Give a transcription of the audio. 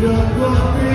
You're